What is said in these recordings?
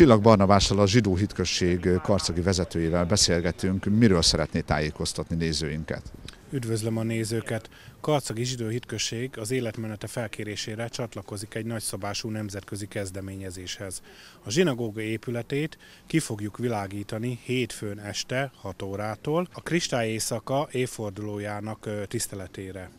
Csillag Barnabással a zsidó hitközség karcagi vezetőjével beszélgetünk, miről szeretné tájékoztatni nézőinket. Üdvözlöm a nézőket! Karcagi zsidó hitközség az életmenete felkérésére csatlakozik egy nagyszabású nemzetközi kezdeményezéshez. A zsinagóga épületét ki fogjuk világítani hétfőn este 6 órától a Kristály éjszaka évfordulójának tiszteletére.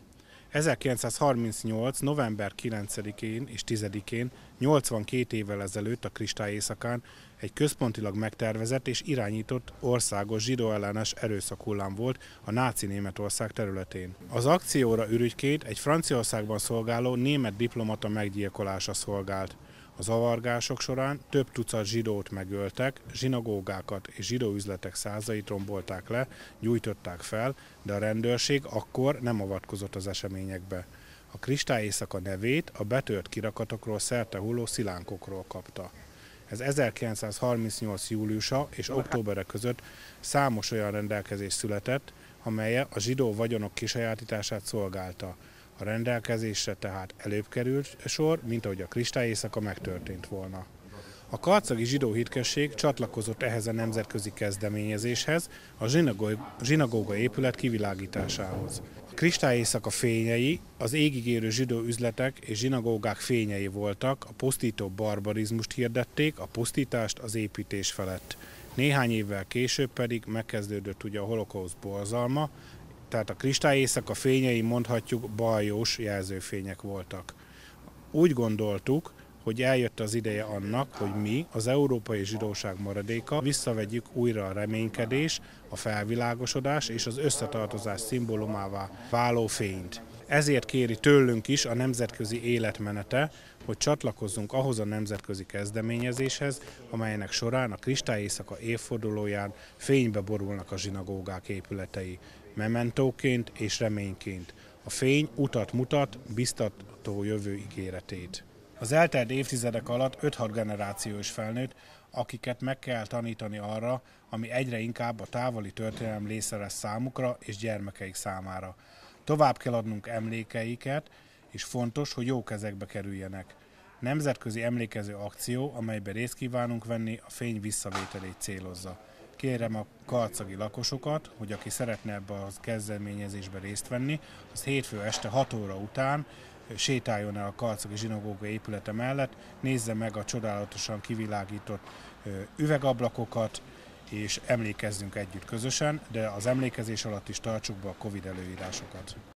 1938. november 9-én és 10-én, 82 évvel ezelőtt a Kristály éjszakán egy központilag megtervezett és irányított országos zsidó ellenes erőszakullám volt a náci Németország területén. Az akcióra ürügyként egy Franciaországban szolgáló német diplomata meggyilkolása szolgált. A zavargások során több tucat zsidót megöltek, zsinagógákat és zsidó üzletek százait rombolták le, gyújtották fel, de a rendőrség akkor nem avatkozott az eseményekbe. A kristály éjszaka nevét a betört kirakatokról szerte hulló szilánkokról kapta. Ez 1938. júliusa és októberre között számos olyan rendelkezés született, amelye a zsidó vagyonok kisajátítását szolgálta. A rendelkezésre tehát előbb került sor, mint ahogy a kristály éjszaka megtörtént volna. A karcagi zsidó hitkesség csatlakozott ehhez a nemzetközi kezdeményezéshez, a zsinagóga épület kivilágításához. A kristály éjszaka fényei az égigérő zsidó üzletek és zsinagógák fényei voltak, a pusztító barbarizmust hirdették, a pusztítást az építés felett. Néhány évvel később pedig megkezdődött ugye a holokauszt borzalma, tehát a kristály éjszaka fényei mondhatjuk baljós jelzőfények voltak. Úgy gondoltuk, hogy eljött az ideje annak, hogy mi, az európai zsidóság maradéka, visszavegyük újra a reménykedés, a felvilágosodás és az összetartozás szimbólumává váló fényt. Ezért kéri tőlünk is a nemzetközi életmenete, hogy csatlakozzunk ahhoz a nemzetközi kezdeményezéshez, amelynek során a kristály éjszaka évfordulóján fénybe borulnak a zsinagógák épületei, mementóként és reményként. A fény utat mutat, biztató jövő ígéretét. Az eltelt évtizedek alatt 5-6 generáció is felnőtt, akiket meg kell tanítani arra, ami egyre inkább a távoli történelem része lesz számukra és gyermekeik számára. Tovább kell adnunk emlékeiket, és fontos, hogy jó kezekbe kerüljenek. Nemzetközi emlékező akció, amelyben részt kívánunk venni, a fény visszavételét célozza. Kérem a karcagi lakosokat, hogy aki szeretne ebbe a kezdeményezésbe részt venni, az hétfő este 6 óra után sétáljon el a Karcagi zsinagóga épülete mellett, nézze meg a csodálatosan kivilágított üvegablakokat, és emlékezzünk együtt közösen, de az emlékezés alatt is tartsuk be a Covid előírásokat.